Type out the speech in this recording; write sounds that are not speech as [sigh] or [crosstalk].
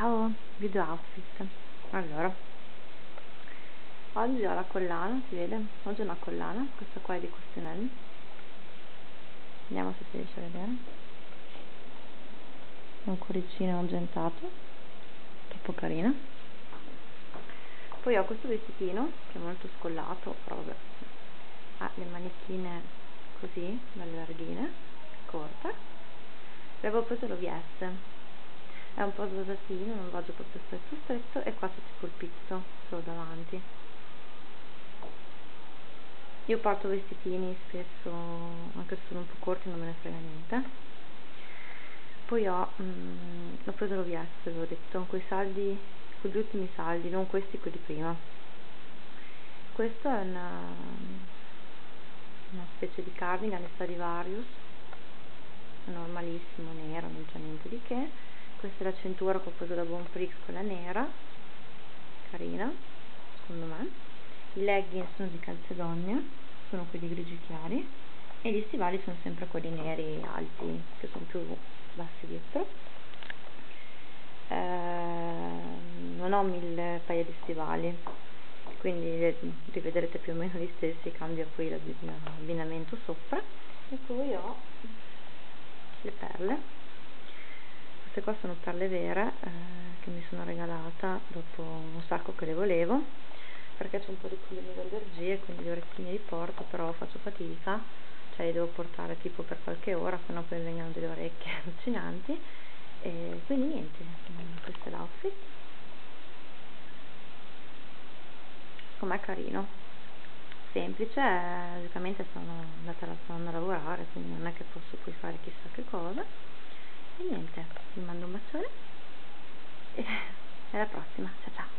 Ciao, video outfit. Allora, oggi ho la collana, si vede? Oggi ho una collana, questa qua è di Costinelli. Vediamo se si riesce a vedere. Un cuoricino argentato, troppo carina. Poi ho questo vestitino, che è molto scollato, però vabbè, ha le manichine così, belle larghine, corte. L'avevo preso l'OVS, è un po' svasatino, non vado proprio stretto stretto e qua c'è tipo il pizzo solo davanti. Io porto vestitini spesso anche se sono un po' corti non me ne frega niente. Poi ho, mm, ho preso l'OVS avevo detto con saldi con gli ultimi saldi non questi quelli prima. Questo è una, una specie di cardigan di Stradivarius normalissimo nero non c'è niente di che questa è la cintura che ho preso da Bonprix quella nera carina secondo me. I leggings sono di calzedonia sono quelli grigi chiari e gli stivali sono sempre quelli neri alti che sono più bassi dietro. Eh, non ho mille paia di stivali quindi li vedrete più o meno gli stessi cambia poi l'abbinamento sopra e poi ho le perle queste qua sono perle vere eh, che mi sono regalata dopo un sacco che le volevo perché c'è un po' di problemi di allergie quindi gli orecchini li porto però faccio fatica cioè li devo portare tipo per qualche ora se no poi vengono delle orecchie [laughs] allucinanti. E quindi niente questo è l'outfit. Com'è carino? Semplice logicamente sono andata a lavorare quindi non è che posso poi fare chissà che cosa. E niente vi mando un bacione. E [laughs] alla prossima ciao ciao